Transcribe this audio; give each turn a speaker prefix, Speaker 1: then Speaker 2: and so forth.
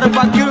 Speaker 1: Gotta you